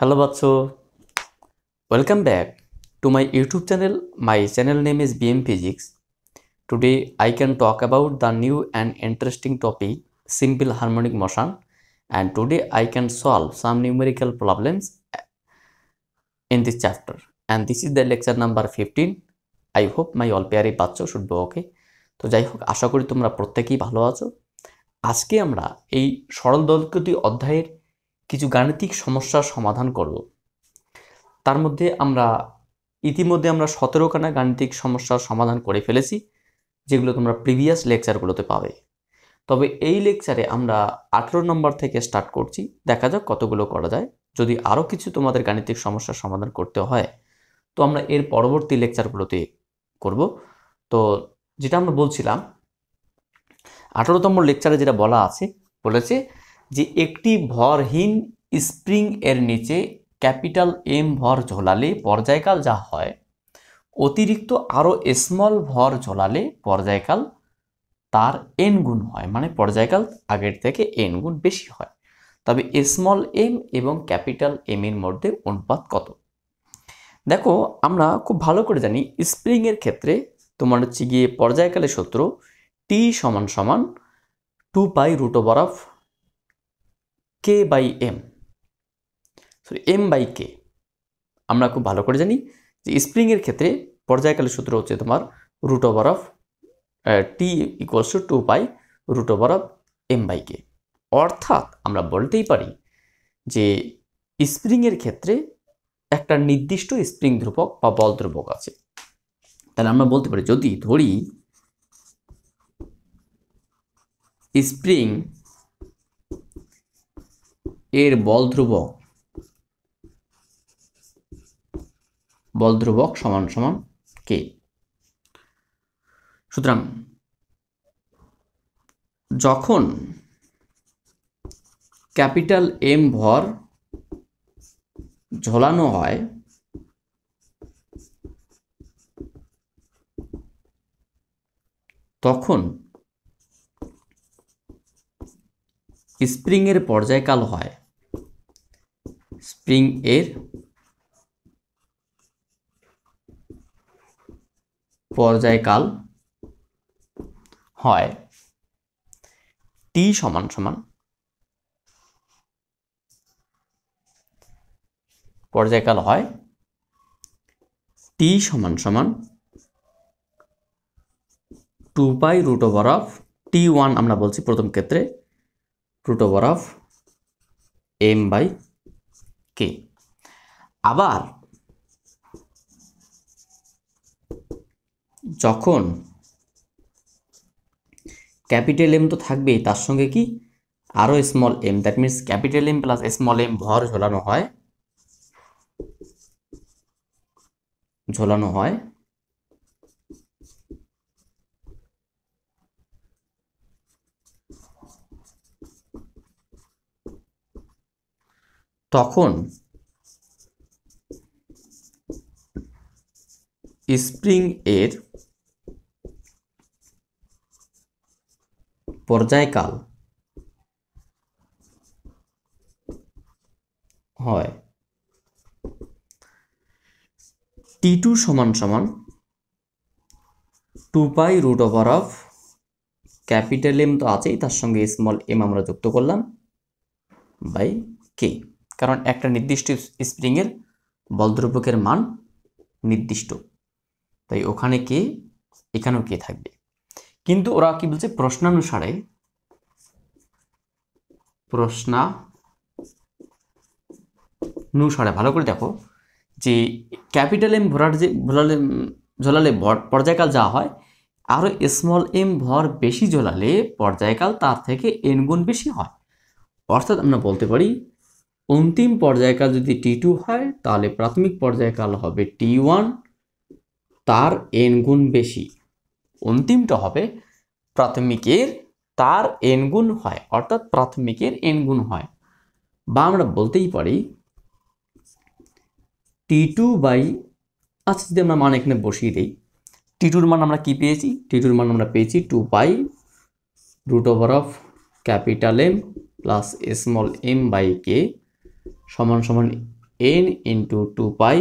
Hello Batso. Welcome back to my YouTube channel. My channel name is BM Physics. Today I can talk about the new and interesting topic simple harmonic motion and today I can solve some numerical problems in this chapter and this is the lecture number 15. I hope my all প্যারে বাচ্চা should be okay. তো যাই হোক আশা করি তোমরা প্রত্যেকেই ভালো আছো আজকে আমরা এই সরল দলগতি অধ্যায়ের কিছু গাণিতিক সমস্যার সমাধান করব। তার মধ্যে আমরা ইতিমধ্যে আমরা সতেরোখানা গাণিতিক সমস্যার সমাধান করে ফেলেছি, যেগুলো তোমরা প্রিভিয়াস লেকচারগুলোতে পাবে। তবে এই লেকচারে আমরা আঠেরো নম্বর থেকে স্টার্ট করছি। দেখা যাক কতগুলো করা যায়। যদি আরও কিছু তোমাদের গাণিতিক সমস্যার সমাধান করতে হয়, তো আমরা এর পরবর্তী লেকচারগুলোতে করব। তো যেটা আমরা বলছিলাম, আঠারোতম লেকচারে যেটা বলা আছে, বলেছে যে একটি ভরহীন স্প্রিং এর নিচে ক্যাপিটাল এম ভর ঝোলালে পর্যায়কাল যা হয়, অতিরিক্ত আরও স্মল ভর ঝোলালে পর্যায়কাল তার এন গুণ হয় মানে পর্যায়কাল আগের থেকে এন গুণ বেশি হয়। তবে স্মল এম এবং ক্যাপিটাল এম এর মধ্যে অনুপাত কত? দেখো, আমরা খুব ভালো করে জানি স্প্রিং এর ক্ষেত্রে তোমার হচ্ছে গিয়ে পর্যায়কালের সূত্র টি সমান সমান two pi root over of K by M sorry M by K আমরা খুব ভালো করে জানি যে স্প্রিংয়ের ক্ষেত্রে পর্যায়কালের সূত্র হচ্ছে তোমার root over of T equals to two pi root over of M by K অর্থাৎ আমরা বলতেই পারি যে স্প্রিংয়ের ক্ষেত্রে একটা নির্দিষ্ট স্প্রিং ধ্রুবক বা বল ধ্রুবক আছে। তাহলে আমরা বলতে পারি যদি ধরি স্প্রিং এর বল ধ্রুবক। বল ধ্রুবক সমান সমান কে সুতরাং যখন ক্যাপিটাল এম ভর ঝোলানো হয়, তখন স্প্রিং এর পর্যায়কাল হয়। স্প্রিং এর পর্যায়কাল হয় টি সমান সমান পর্যায়কাল হয় টি সমান সমান two pi root over of T one আমরা বলছি প্রথম ক্ষেত্রে root over of M by K? আবার যখন ক্যাপিটাল এম তো থাকবেই তার সঙ্গে কি? আরও small M that means capital M plus small M ভর ঝোলানো হয়। ঝোলানো হয়। তখন স্প্রিং এর পর্যায়কাল হয় টি টু সমান সমান two pi root over of capital M তো আছেই, তার সঙ্গে স্মল এম আমরা যুক্ত করলাম বাই কে কারণ একটা নির্দিষ্ট স্প্রিংয়ের বলদ্রব্যকের মান নির্দিষ্ট। তাই ওখানে কে, এখানেও কে থাকবে। কিন্তু ওরা কি বলছে? প্রশ্নানুসারে প্রশ্নানুসারে, ভালো করে দেখো যে ক্যাপিটাল এম ভরার যে, ভোলালে, ঝোলালে পর্যায়কাল যা হয় আরও স্মল এম ভর বেশি ঝোলালে পর্যায়কাল তার থেকে এন গুণ বেশি হয়। অর্থাৎ আমরা বলতে পারি অন্তিম পর্যায়কাল যদি টি টু হয়, তাহলে প্রাথমিক পর্যায়কাল হবে টি ওয়ান তার এন গুণ বেশি। অন্তিমটা হবে প্রাথমিকের, তার এন গুণ হয়, অর্থাৎ প্রাথমিকের এন গুণ হয়। বা আমরা বলতেই পারি টি টু বাই আচ্ছা যদি আমরা মান এখানে বসিয়ে দিই টি টুর মান আমরা কি পেয়েছি? টি টুর মান আমরা পেয়েছি two pi root over of capital M plus small M by K সমান সমান N into two pi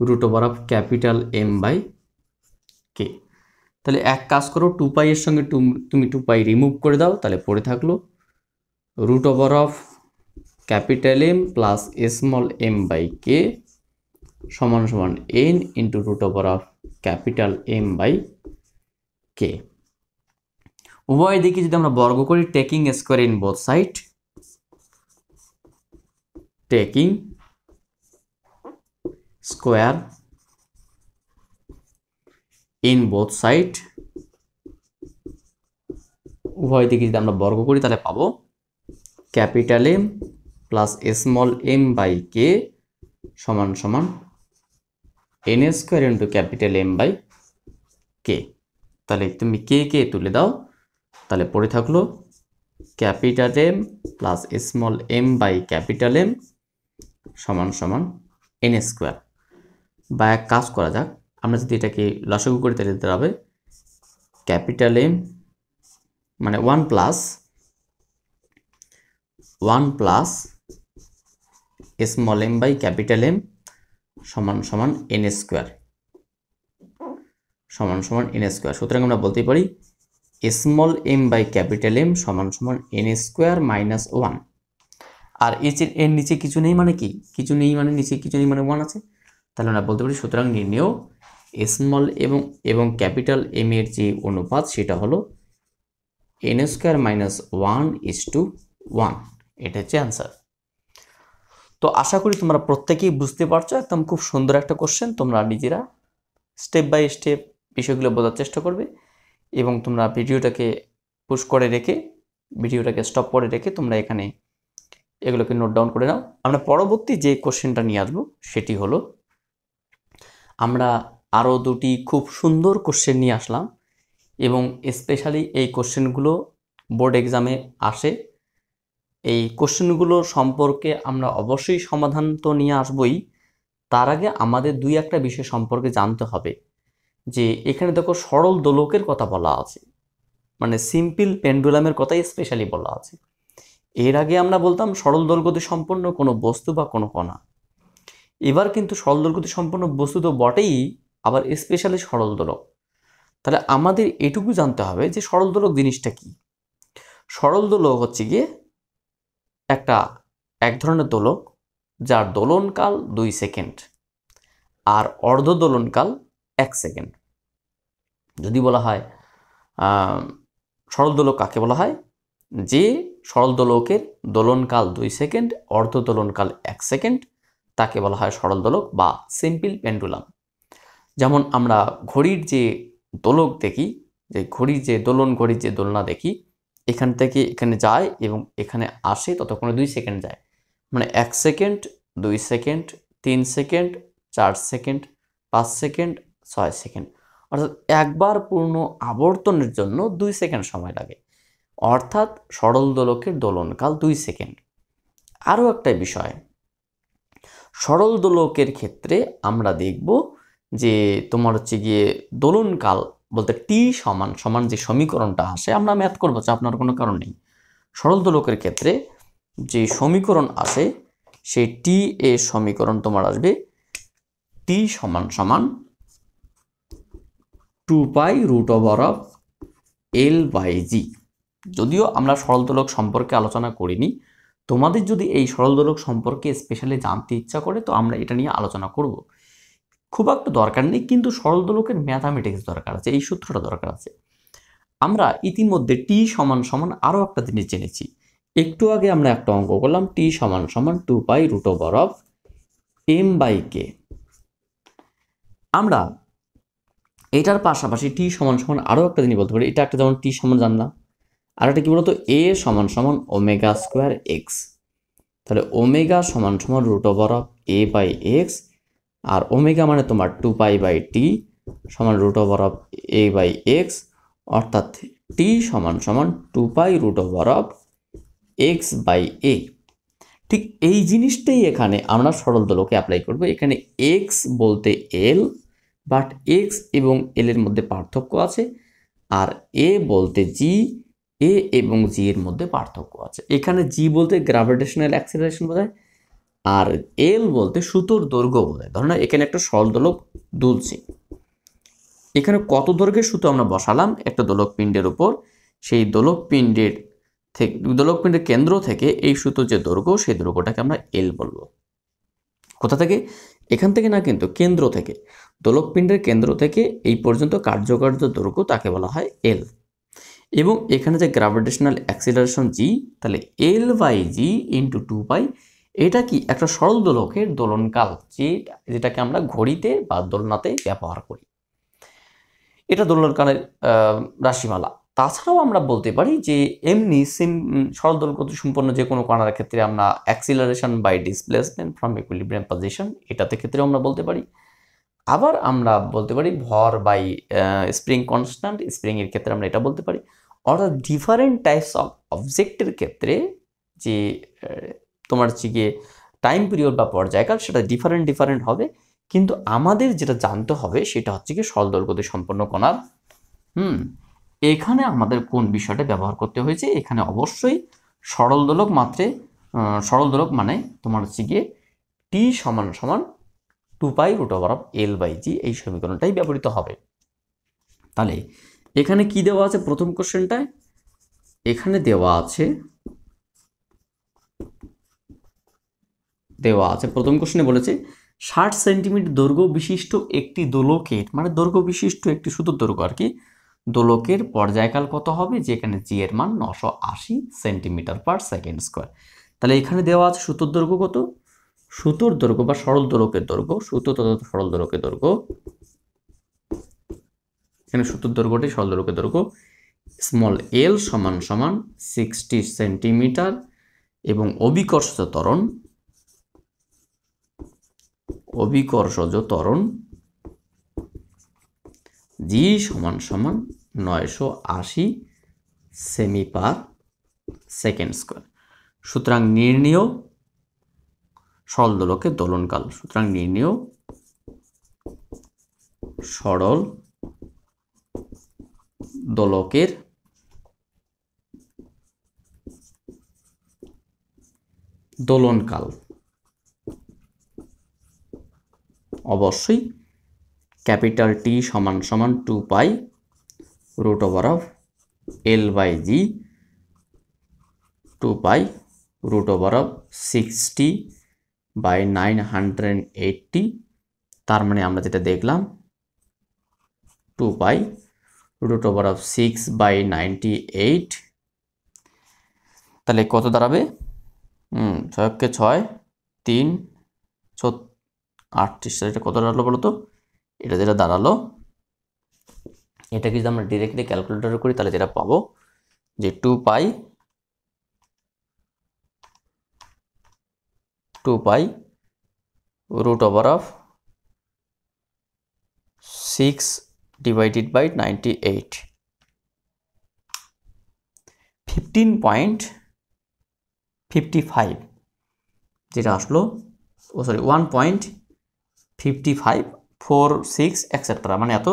root over of capital M by K তাহলে এক কাজ করো টু পাইয়ের সঙ্গে টু তুমি টু পাই রিমুভ করে দাও, তাহলে পড়ে থাকল root over of capital M plus small M by K সমান সমান N into root over of capital M by K উভয় দিকে যদি আমরা বর্গ করি taking square in both side taking square in both side উভয় দিকে যদি আমরা বর্গ করি, তাহলে পাবো capital M plus small M by K সমান সমান N square into capital M by K তাহলে তুমি কে কে তুলে দাও। তাহলে পড়ে থাকল capital M plus small M by capital M সমান সমান এন স্কোয়ার বা এক কাজ করা যাক, আমরা যদি এটাকে লসগু করে তাহলে হবে ক্যাপিটাল এম মানে one plus one plus small M by capital M সমান সমান এন স্কোয়ার সমান সমান এন স্কোয়ার সুতরাং আমরা বলতে পারি small M by capital M সমান সমান এন স্কোয়ার মাইনাস ওয়ান আর এর এর নিচে কিছু নেই মানে কি? কিছু নেই মানে নিচে কিছু নেই মানে ওয়ান আছে। তাহলে আমরা বলতে পারি সুতরাং নির্ণেয় স্মল এবং এবং ক্যাপিটাল এম এর যে অনুপাত সেটা হলো N square minus one is to one এটা হচ্ছে অ্যান্সার তো আশা করি তোমরা প্রত্যেকেই বুঝতে পারছ। একদম খুব সুন্দর একটা কোশ্চেন তোমরা নিজেরা স্টেপ বাই স্টেপ বিষয়গুলো বোঝার চেষ্টা করবে এবং তোমরা ভিডিওটাকে পুশ করে রেখে ভিডিওটাকে স্টপ করে রেখে তোমরা এখানে এগুলোকে নোট ডাউন করে নাও। আমরা পরবর্তী যে কোশ্চেনটা নিয়ে আসব, সেটি হলো, আমরা আরও দুটি খুব সুন্দর কোশ্চেন নিয়ে আসলাম এবং স্পেশালি এই কোশ্চেনগুলো বোর্ড এক্সামে আসে। এই কোশ্চেনগুলো সম্পর্কে আমরা অবশ্যই সমাধান তো নিয়ে আসবই। তার আগে আমাদের দুই একটা বিষয় সম্পর্কে জানতে হবে, যে এখানে দেখো সরল দোলকের কথা বলা আছে মানে সিম্পল পেন্ডুলামের কথাই স্পেশালি বলা আছে। এর আগে আমরা বলতাম সরল দোলগতি সম্পন্ন কোনো বস্তু বা কোনো কণা। এবার কিন্তু সরল দোলগতি সম্পন্ন বস্তু তো বটেই, আবার স্পেশালি সরল দোলক। তাহলে আমাদের এটুকু জানতে হবে যে সরল দোলক জিনিসটা কি? সরল দোলক হচ্ছে গিয়ে একটা এক ধরনের দোলক, যার দোলনকাল দুই সেকেন্ড, আর অর্ধ দোলনকাল এক সেকেন্ড। যদি বলা হয় সরল দোলক কাকে বলা হয়? যে সরল দোলকের দোলনকাল দুই সেকেন্ড অর্ধ দোলনকাল এক সেকেন্ড, তাকে বলা হয় সরল দোলক বা সিম্পল পেন্ডুলাম। যেমন আমরা ঘড়ির যে দোলক দেখি, যে ঘড়ির যে দোলন, ঘড়ির যে দোলনা দেখি, এখান থেকে এখানে যায় এবং এখানে আসে ততক্ষণে দুই সেকেন্ড যায়। মানে এক সেকেন্ড, দুই সেকেন্ড, তিন সেকেন্ড, চার সেকেন্ড, পাঁচ সেকেন্ড, ছয় সেকেন্ড। অর্থাৎ একবার পূর্ণ আবর্তনের জন্য দুই সেকেন্ড সময় লাগে। অর্থাৎ সরল দোলকের দোলনকাল দুই সেকেন্ড। আরও একটা বিষয়, সরল দোলকের ক্ষেত্রে আমরা দেখব যে তোমার হচ্ছে গিয়ে দোলনকাল বলতে টি সমান সমান যে সমীকরণটা আসে, আমরা ম্যাথ করব আপনার কোনো কারণ নেই। সরল দোলকের ক্ষেত্রে যে সমীকরণ আসে, সেই টি এ সমীকরণ তোমার আসবে টি সমান সমান two pi root over of L by G. যদিও আমরা সরল দোলক সম্পর্কে আলোচনা করিনি, তোমাদের যদি এই সরল দোলক সম্পর্কে স্পেশালি জানতে ইচ্ছা করে, তো আমরা এটা নিয়ে আলোচনা করব। খুব একটা দরকার নেই, কিন্তু সরল দোলকের ম্যাথামেটিক্স দরকার আছে, এই সূত্রটা দরকার আছে। আমরা ইতিমধ্যে টি সমান সমান আরও একটা জিনিস জেনেছি। একটু আগে আমরা একটা অঙ্ক করলাম টি সমান সমান two pi root over of M by K আমরা এটার পাশাপাশি টি সমান সমান আরও একটা জিনিস বলতে পারি, এটা একটা যেমন টি সমান জানলাম আর এটা কি বলতো? এ সমান সমান ওমেগা স্কোয়ার এক্স তাহলে ওমেগা সমান সমান root over of A by X R omega মানে তোমার টু পাই বাই টি সমান root over of A by X অর্থাৎ টি সমান সমান two pi root over of X by A ঠিক এই জিনিসটাই এখানে আমরা সরল দোলকে অ্যাপ্লাই করব। এখানে এক্স বলতে এল বাট এক্স এবং এল এর মধ্যে পার্থক্য আছে, আর এ বলতে জি এ এবং জি এর মধ্যে পার্থক্য আছে। এখানে জি বলতে গ্রাভিটেশনাল অ্যাক্সিলারেশন বোঝায়, আর এল বলতে সুতোর দৈর্ঘ্য বোঝায়। ধরো না, এখানে একটা সরল দোলক দুলছে। এখানে কত দৈর্ঘ্যের সুতো আমরা বসালাম? একটা দোলক পিণ্ডের উপর। সেই দোলক পিণ্ডের থেকে, দোলক পিণ্ডের কেন্দ্র থেকে এই সুতোর যে দৈর্ঘ্য, সেই দৈর্ঘ্যটাকে আমরা এল বলব। কোথা থেকে? এখান থেকে না, কিন্তু কেন্দ্র থেকে। দোলকপিণ্ডের কেন্দ্র থেকে এই পর্যন্ত কার্যকার্য দৈর্ঘ্য তাকে বলা হয় এল এবং এখানে যে গ্রাভিটেশনাল অ্যাক্সিলারেশন জি তাহলে L by G into two pi এটা কি একটা সরল দোলকের দোলনকাল, যে যেটাকে আমরা ঘড়িতে বা দোলনাতে ব্যবহার করি। এটা দোলনকালের রাশিমালা। তাছাড়াও আমরা বলতে পারি যে এমনি সিম সরল দোলগতি সম্পন্ন যে কোনো কণার ক্ষেত্রে আমরা acceleration by displacement from equilibrium position এটাতে ক্ষেত্রেও আমরা বলতে পারি। আবার আমরা বলতে পারি ভর বাই স্প্রিং কনস্ট্যান্ট স্প্রিংয়ের ক্ষেত্রে আমরা এটা বলতে পারি। অর্থাৎ ডিফারেন্ট টাইপস অফ অবজেক্টের ক্ষেত্রে যে তোমার হচ্ছে গিয়ে টাইম পিরিয়ড বা পর্যায়কাল, সেটা ডিফারেন্ট ডিফারেন্ট হবে। কিন্তু আমাদের যেটা জানতে হবে, সেটা হচ্ছে কি সরল দৈর্ঘ্যতে সম্পন্ন কণার। হুম, এখানে আমাদের কোন বিষয়টা ব্যবহার করতে হয়েছে? এখানে অবশ্যই সরল দোলক মাত্রে সরল দোলক মানে তোমার হচ্ছে গিয়ে টি সমান সমান two pi root over of L by G এই সমীকরণটাই ব্যবহৃত হবে। তাহলে এখানে কি দেওয়া আছে প্রথম কোশ্চেনটায়? এখানে দেওয়া আছে দেওয়া আছে, প্রথম কোশ্চেনে বলেছে, ষাট সেন্টিমিটার দৈর্ঘ্য বিশিষ্ট একটি দোলকের মানে দৈর্ঘ্য বিশিষ্ট একটি সুতোর দৈর্ঘ্য আর কি, দোলকের পর্যায়কাল কত হবে? যেখানে জি এর মান নশো আশি সেন্টিমিটার পার সেকেন্ড স্কোয়ার। তাহলে এখানে দেওয়া আছে সুতোর দৈর্ঘ্য কত? সুতোর দৈর্ঘ্য বা সরল দোলকের দৈর্ঘ্য সুতো তথা সরল দোলকের দৈর্ঘ্য এখানে সুতোর দৈর্ঘ্যটি সরল দোলকের দৈর্ঘ্য স্মল এল সমান সমান সিক্সটি সেন্টিমিটার এবং অবিকর্ষজ ত্বরণ অবিকর্ষজ ত্বরণ জি সমান সমান নয়শো আশি সেমি পার সেকেন্ড স্কোয়ার সুতরাং নির্ণীয় সরল দোলকের দোলনকাল, সুতরাং নির্ণীয় সরল দোলকের দোলনকাল। অবশ্যই ক্যাপিটাল টি সমান সমান two pi root over of L by G two pi root over of sixty by nine hundred eighty তার মানে আমরা যেটা দেখলাম, two pi root over of six by ninety eight তাহলে কত দাঁড়াবে? হুম, ছয়কে ছয়, তিন আটত্রিশ। এটা কত দাঁড়াল বলো তো এটা যেটা দাঁড়াল, এটাকে যদি আমরা ডিরেক্টলি ক্যালকুলেটর করি, তাহলে যেটা পাবো? যে two pi two pi root over of 6 divided by 98 15.55 যেটা আসলো, ও sorry one point fifty five four six মানে এত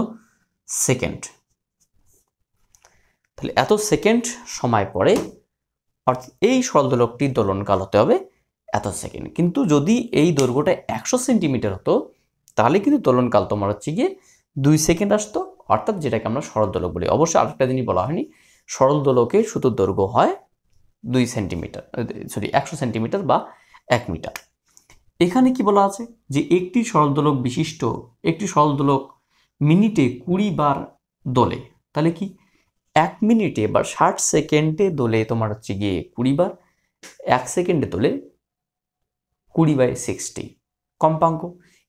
সেকেন্ড তাহলে এত সেকেন্ড সময় পরে অর্থাৎ এই সরলদোলকটির দোলনকাল হতে হবে এত সেকেন্ড কিন্তু যদি এই দৈর্ঘ্যটা একশো সেন্টিমিটার হতো, তাহলে কিন্তু দোলনকাল তোমার হচ্ছে গিয়ে দুই সেকেন্ড আসতো, অর্থাৎ যেটাকে আমরা সরল দোলক বলি। অবশ্যই আরেকটা দিনই বলা হয়নি। সরল দোলকের সুতোর দৈর্ঘ্য হয় দুই সেন্টিমিটার সরি, একশো সেন্টিমিটার বা এক মিটার। এখানে কি বলা আছে? যে একটি সরল দোলক বিশিষ্ট একটি সরল দোলক মিনিটে কুড়ি বার দোলে। তাহলে কি? এক মিনিটে বা ষাট সেকেন্ডে দোলে তোমার হচ্ছে গিয়ে কুড়ি বার, এক সেকেন্ডে দোলে কুড়ি বাই সিক্সটি। কম্পাঙ্ক।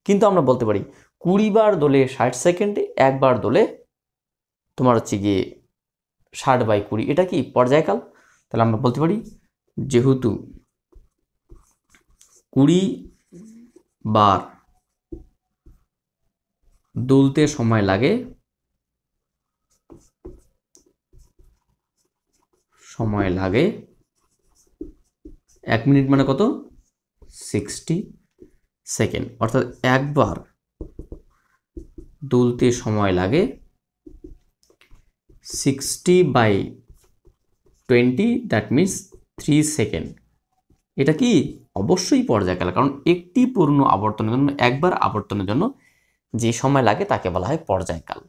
কিন্তু আমরা বলতে পারি কুড়ি বার দোলে ষাট সেকেন্ডে একবার দোলে তোমার হচ্ছে গিয়ে ষাট বাই কুড়ি। এটা কি পর্যায়কাল? তাহলে আমরা বলতে পারি যেহেতু কুড়ি বার দুলতে সময় লাগে সময় লাগে এক মিনিট মানে কত? Sixty second. অর্থাৎ একবার দুলতে সময় লাগে sixty by twenty that means three second এটা কি? অবশ্যই পর্যায়কাল, কারণ একটি পূর্ণ আবর্তনের জন্য, একবার আবর্তনের জন্য যে সময় লাগে তাকে বলা হয় পর্যায়কাল।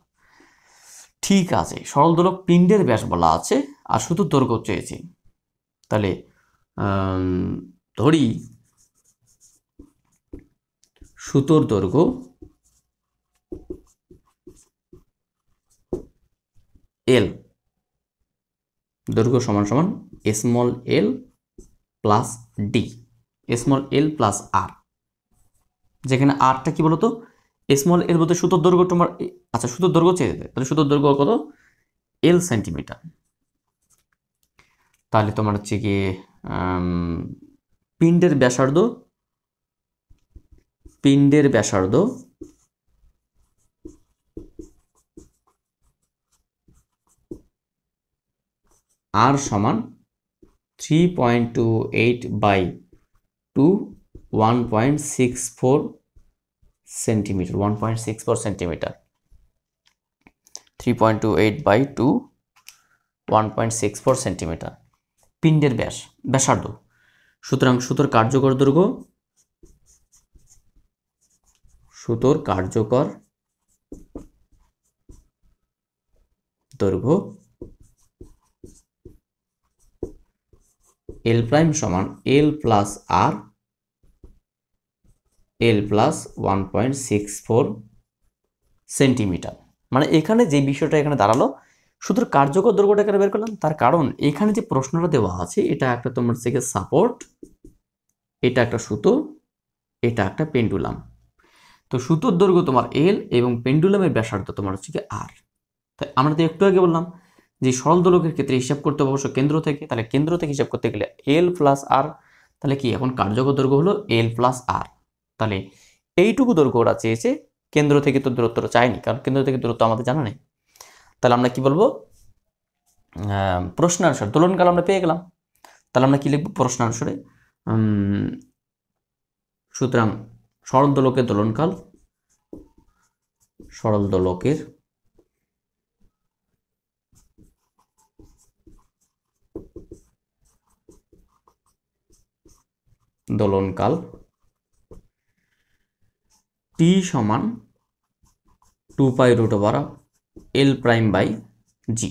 ঠিক আছে সরল দোলক পিণ্ডের ব্যাস বলা আছে, আর শুধু দৈর্ঘ্য চেয়েছি। তাহলে ধরি, সুতোর দৈর্ঘ্য এল দৈর্ঘ্য সমান সমান small L plus D small L plus R যেখানে আরটা কি বলতো? স্মল এল বলতে সুতোর দৈর্ঘ্য তোমার আচ্ছা সুতোর দৈর্ঘ্য চেয়ে দেবে তাহলে সুতোর দৈর্ঘ্য কত? এল সেন্টিমিটার তাহলে তোমার হচ্ছে গিয়ে পিণ্ডের ব্যাসার্ধ পিণ্ডের ব্যাসার্ধ আর সমান three point two eight by two one point six four centimetre one point six four centimetre three point two eight by two one point six four centimetre পিণ্ডের ব্যাস, ব্যাসার্ধ। সুতরাং সুতোর কার্যকর দৈর্ঘ্য, সুতোর কার্যকর দৈর্ঘ্য এল প্রাইম সমান L plus R L plus one point six four centimetre মানে এখানে যে বিষয়টা এখানে দাঁড়াল শুধু কার্যকর দৈর্ঘ্যটা এখানে বের করলাম? তার কারণ এখানে যে প্রশ্নটা দেওয়া আছে, এটা একটা তোমার থেকে সাপোর্ট এটা একটা সুতো, এটা একটা পেন্ডুলাম তো সুতোর দৈর্ঘ্য তোমার এল এবং পেন্ডুলামের ব্যাসার্ধ তোমার হচ্ছে কি আর তাই আমরা তো একটু আগে বললাম যে সরল দোলকের ক্ষেত্রে হিসাব করতে হবে অবশ্য কেন্দ্র থেকে, তাহলে কেন্দ্র থেকে হিসাব করতে গেলে এল প্লাস আর তাহলে কি? এখন কার্যকর দৈর্ঘ্য হলো এল প্লাস আর তাহলে এইটুকু দৈর্ঘ্য ওরা চেয়েছে, কেন্দ্র থেকে তো দূরত্বটা চায়নি, কারণ কেন্দ্র থেকে দূরত্ব আমাদের জানা নেই। তাহলে আমরা কি বলব? প্রশ্নানুসার দোলনকাল আমরা পেয়ে গেলাম। তাহলে আমরা কি লিখব? প্রশ্নানুসারে সুতরাং সরল দোলকের দোলনকাল, সরল দোলকের দোলনকাল টি সমান two pi root over L prime by G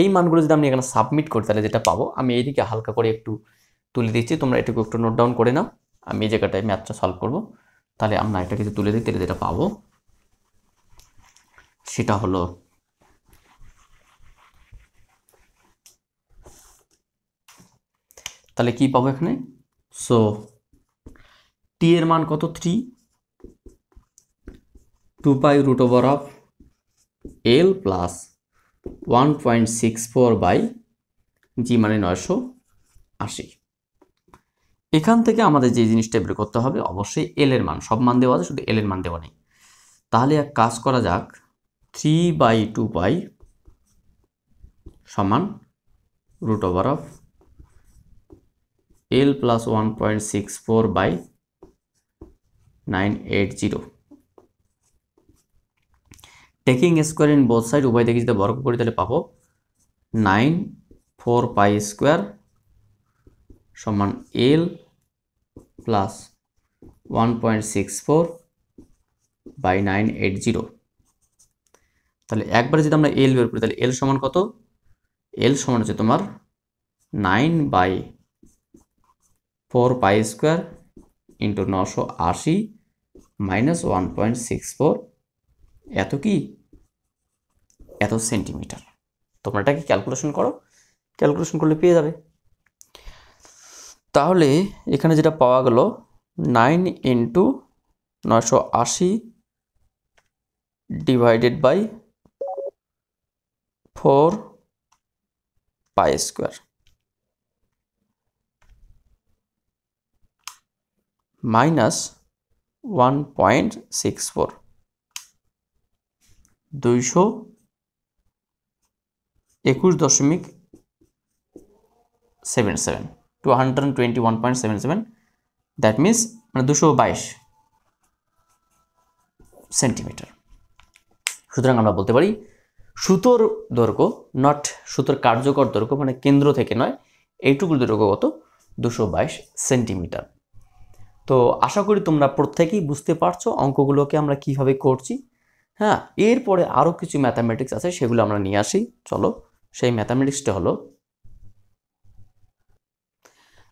এই মানগুলো যদি আমি এখানে সাবমিট করি, তাহলে যেটা পাবো, আমি এইদিকে হালকা করে একটু তুলে দিচ্ছি, তোমরা এটুকু একটু নোট ডাউন করে নাও। আমি এই জায়গাটায় ম্যাথটা সলভ করব। তাহলে আমরা এটা কিছু তুলে দিই, তাহলে যেটা পাবো, সেটা হলো তাহলে কি পাবো এখানে? সো টি এর মান কত? Three two pi root over of L plus one point six four by G মানে নয়শো আশি। এখান থেকে আমাদের যে জিনিসটা বের করতে হবে, অবশ্যই এল এর মান, সব মান দেওয়া আছে, শুধু এল এর মান দেওয়া নেই। তাহলে এক কাজ করা যাক থ্রি বাই টু পাই সমান root over of L plus one point six four by nine eight zero taking square in both side উভয় দেখি যদি বর্গ করি তাহলে পাবো নাইন ফোর পাই স্কোয়ার সমান L plus one point six four by nine eight zero তাহলে একবারে যদি আমরা এল বের করি, তাহলে এল সমান কত? এল সমান হচ্ছে তোমার nine by four pi square into নশো আশি minus one point six four. এত কি? এত সেন্টিমিটার। তোমরা এটাকে ক্যালকুলেশন করো। ক্যালকুলেশন করলে পেয়ে যাবে। তাহলে এখানে যেটা পাওয়া গেল নাইন ইন্টু নশো আশি divided by four pi square minus one point six four. দুইশো একুশ দশমিক seven seven, two hundred twenty one point seven seven. That means মানে দুশো বাইশ সেন্টিমিটার। সুতরাং আমরা বলতে পারি সুতোর দৈর্ঘ্য নট সুতোর কার্যকর দৈর্ঘ্য মানে কেন্দ্র থেকে নয়, এইটুকুর দৈর্ঘ্য কত? দুশো সেন্টিমিটার। তো আশা করি তোমরা প্রত্যেকেই বুঝতে পারছ অঙ্কগুলোকে আমরা কীভাবে করছি। হ্যাঁ এরপরে আরও কিছু ম্যাথামেটিক্স আছে, সেগুলো আমরা নিয়ে আসি। চলো, সেই ম্যাথামেটিক্সটা হলো,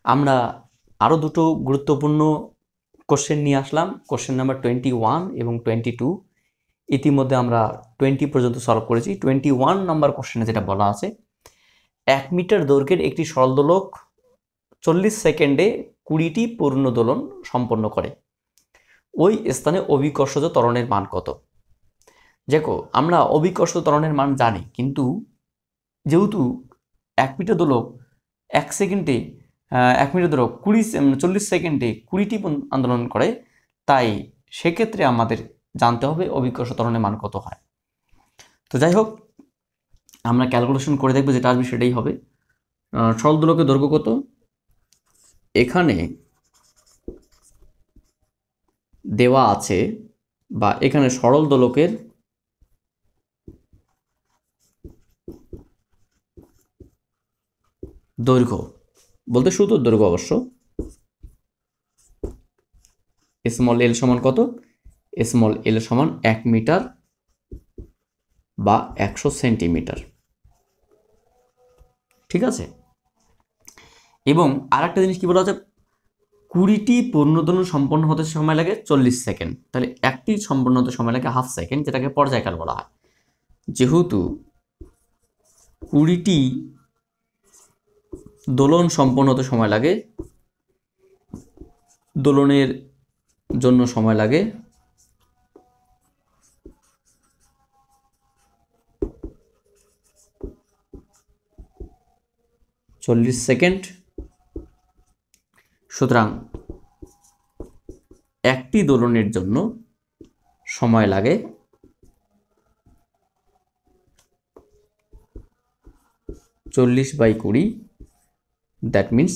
আমরা আরও দুটো গুরুত্বপূর্ণ কোশ্চেন নিয়ে আসলাম। কোশ্চেন নাম্বার টোয়েন্টি ওয়ান এবং টোয়েন্টি টু ইতিমধ্যে আমরা টোয়েন্টি পর্যন্ত সলভ করেছি। টোয়েন্টি ওয়ান নাম্বার কোশ্চেনে যেটা বলা আছে, এক মিটার দৈর্ঘ্যের একটি সরলদোলক চল্লিশ সেকেন্ডে কুড়িটি পূর্ণ দোলন সম্পন্ন করে। ওই স্থানে অভিকর্ষজ ত্বরণের মান কত? দেখো, আমরা অভিকর্ষ ত্বরণের মান জানি, কিন্তু যেহেতু এক মিটার দোলক এক সেকেন্ডে এক মিটার দোলক কুড়ি চল্লিশ সেকেন্ডে কুড়িটি আন্দোলন করে, তাই সেক্ষেত্রে আমাদের জানতে হবে অভিকর্ষ ত্বরণের মান কত হয়। তো যাই হোক, আমরা ক্যালকুলেশন করে দেখব যেটা আসবে সেটাই হবে। সরল দোলকের দৈর্ঘ্য কত? এখানে দেওয়া আছে বা এখানে সরল দোলকের দৈর্ঘ্য, বলতে শুধু দৈর্ঘ্য অবশ্য। স্মল এল সমান কত? স্মল এল সমান এক মিটার বা একশো সেন্টিমিটার। ঠিক আছে? এবং আর একটা জিনিস কী বলা হচ্ছে? কুড়িটি পূর্ণদোলন সম্পন্ন হতে সময় লাগে চল্লিশ সেকেন্ড। তাহলে একটি সম্পন্ন হতে সময় লাগে হাফ সেকেন্ড, যেটাকে পর্যায়কাল বলা হয়। যেহেতু কুড়িটি দোলন সম্পন্ন হতে সময় লাগে, দোলনের জন্য সময় লাগে চল্লিশ সেকেন্ড। সুতরাং একটি দোলনের জন্য সময় লাগে চল্লিশ বাই কুড়ি দ্যাট মিন্স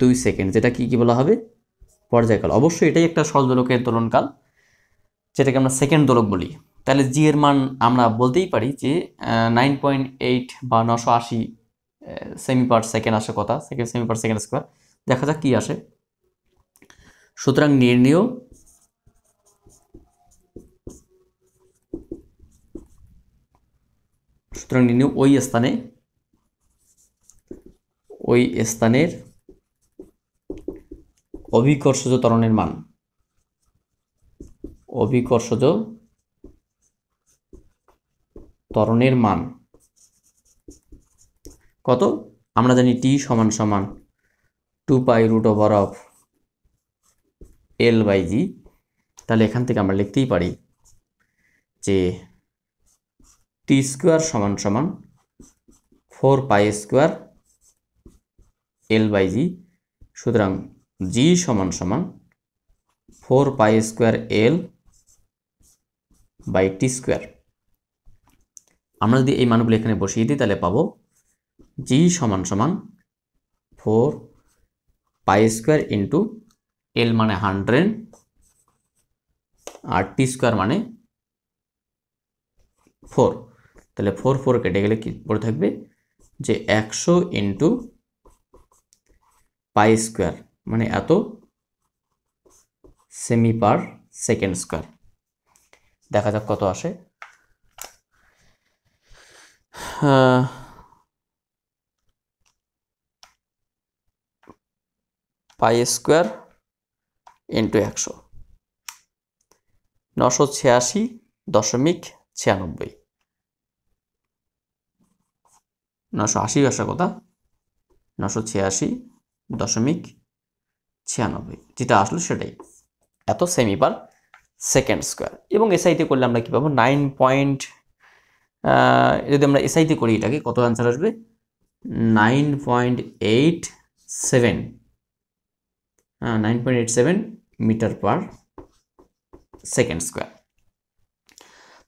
দুই সেকেন্ড, যেটা কি কি বলা হবে? পর্যায়কাল। অবশ্যই এটাই একটা সহজ দোলকের দোলনকাল, যেটাকে আমরা সেকেন্ড দোলক বলি। তাহলে জি এর মান আমরা বলতেই পারি যে নাইন পয়েন্ট এইট বা নশো আশি সেমি পার সেকেন্ড আসে কথা সেকেন্ড সেমি পার সেকেন্ড স্কোয়ার দেখা যাক কী আসে। সুতরাং নির্ণেয় সুতরাং নির্ণয় ওই স্থানে, ওই স্থানের অভিকর্ষজ ত্বরণের মান। অভিকর্ষজ ত্বরণের মান। কত? আমরা জানি টি সমান সমান two pi root over of L by G তাহলে এখান থেকে আমরা লিখতেই পারি যে টি স্কোয়ার সমান সমান four pi square L by G সুতরাং জি সমান সমান four pi square L by T square আমরা যদি এই মানগুলো এখানে বসিয়ে দিই, তাহলে পাবো জি সমান সমান four pi square into L মানে হান্ড্রেড আর টি স্কোয়ার মানে ফোর তাহলে ফোর ফোর কেটে গেলে কি পড়ে থাকবে? যে একশো ইন্টু পাই স্কোয়ার মানে এত সেমি পার সেকেন্ড স্কোয়ার দেখা যাক কত আসে। পাই স্কোয়ার ইন্টু একশো। নশো ছিয়াশি দশমিক ছিয়ানব্বই। নশো আশি আসা কথা নশো ছিয়াশি দশমিক ছিয়ানব্বই। যেটা আসলো সেটাই। এত সেমি পার সেকেন্ড স্কোয়ার এবং এসআইতে করলে আমরা কী পাবো? নাইন পয়েন্ট যদি আমরা এসআইতে করি এটাকে, কত অ্যান্সার আসবে? Nine point eight seven nine point eight seven metre per second square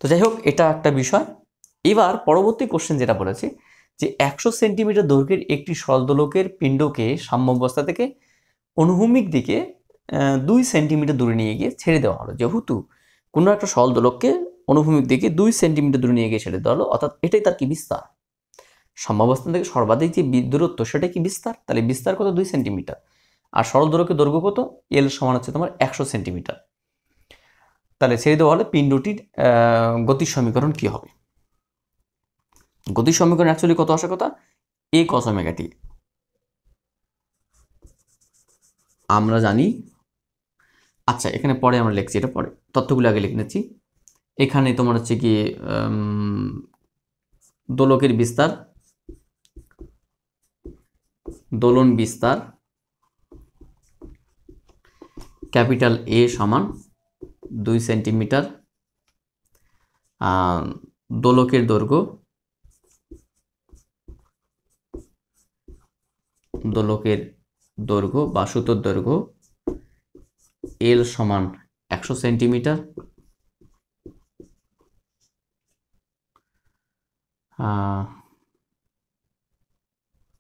তো যাই হোক, এটা একটা বিষয়। এবার পরবর্তী কোশ্চেন যেটা বলেছি, যে একশো সেন্টিমিটার দৈর্ঘ্যের একটি সলদোলকের পিণ্ডকে সাম্যাবস্থা থেকে অনুভূমিক দিকে দুই সেন্টিমিটার দূরে নিয়ে গিয়ে ছেড়ে দেওয়া হলো। যেহেতু কোনো একটা সলদোলককে অনুভূমিক দিকে দুই সেন্টিমিটার দূরে নিয়ে গিয়ে ছেড়ে দেওয়া হলো, অর্থাৎ এটাই তার কি বিস্তার? সাম্যাবস্থান থেকে সর্বাধিক যে দূরত্ব সেটা কি বিস্তার? তাহলে বিস্তার কত? দুই সেন্টিমিটার আর সরল দোলকের দৈর্ঘ্য কত? এল সমান হচ্ছে তোমার একশো সেন্টিমিটার। তাহলে ছেড়ে দেওয়া হলে পিণ্ডটির গতির সমীকরণ কি হবে? গতির সমীকরণ অ্যাকচুয়ালি কত আসার কথা? এ কস ওমেগাটি আমরা জানি আচ্ছা এখানে পরে আমরা লিখছি, এটা পরে। তথ্যগুলো আগে লিখে নিচ্ছি। এখানে তোমার হচ্ছে কি দোলকের বিস্তার, দোলন বিস্তার ক্যাপিটাল এ সমান দুই সেন্টিমিটার দোলকের দৈর্ঘ্য দোলকের দৈর্ঘ্য বা সুতোর দৈর্ঘ্য এল সমান একশো সেন্টিমিটার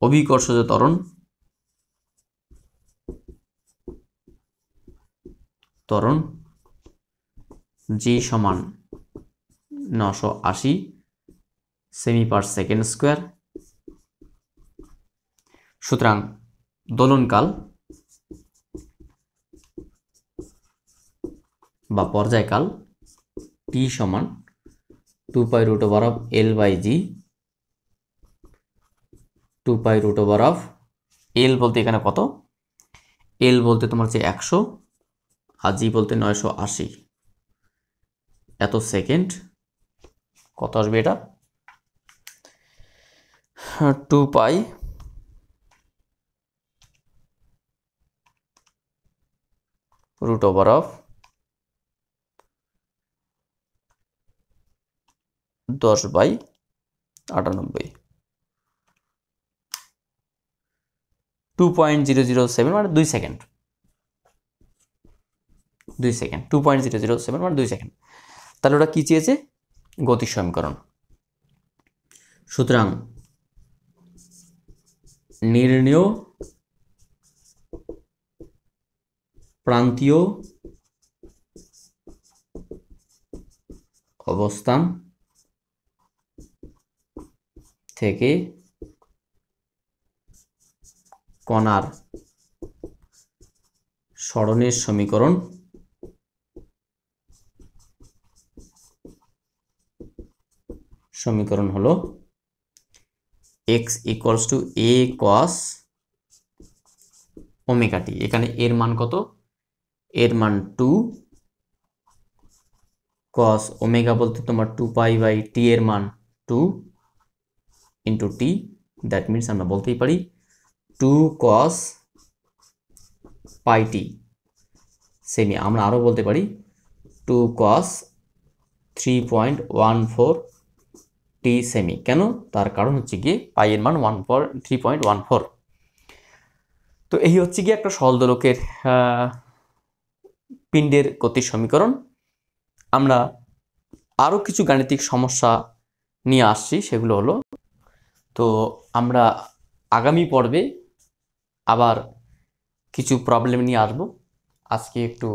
অভিকর্ষজ ত্বরণ ত্বরণ জি সমান নশো আশি সেমি পার সেকেন্ড স্কোয়ার সুতরাং দোলনকাল বা পর্যায়কাল টি সমান two pi root over of L by G two pi root over of L বলতে এখানে কত? এল বলতে তোমার হচ্ছে একশো। আর জি বলতে নয়শো আশি। এত সেকেন্ড? কত আসবে এটা? Two pi. root over of দশ বাই আটানব্বই। Two point zero zero seven মানে দুই সেকেন্ড। দুই second two point zero zero seven মানে দুই সেকেন্ড। তাহলে ওটা কী চেয়েছে? গতির সমীকরণ। সুতরাং নির্ণয় প্রান্তীয় অবস্থান থেকে কণার স্মরণের সমীকরণ সমীকরণ হলো x equals two A cos omega t এখানে এর মান কত? এর মান টু কস ওমেগা বলতে তোমার টু পাই বাই টি এর মান two into T that means আমরা বলতেই পারি টু কস পাই টি সেমি আমরা আরও বলতে পারি two cos three point one four T semi. কেন? তার কারণ হচ্ছে গিয়ে পাইয়ের মান one four three point one four তো এই হচ্ছে গিয়ে একটা সলদোলকের পিণ্ডের গতির সমীকরণ। আমরা আরও কিছু গাণিতিক সমস্যা নিয়ে আসছি, সেগুলো হলো, তো আমরা আগামী পর্বে আবার কিছু প্রবলেম নিয়ে আসব। আজকে একটু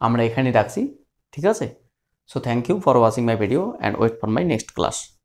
আমরা এখানে রাখছি, ঠিক আছে? So thank you for watching my video and wait for my next class.